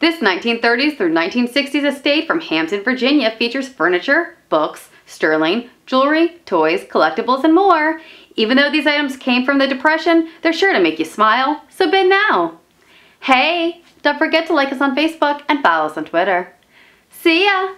This 1930s through 1960s estate from Hampton, Virginia features furniture, books, sterling, jewelry, toys, collectibles, and more. Even though these items came from the Depression, they're sure to make you smile, so bid now. Hey, don't forget to like us on Facebook and follow us on Twitter. See ya!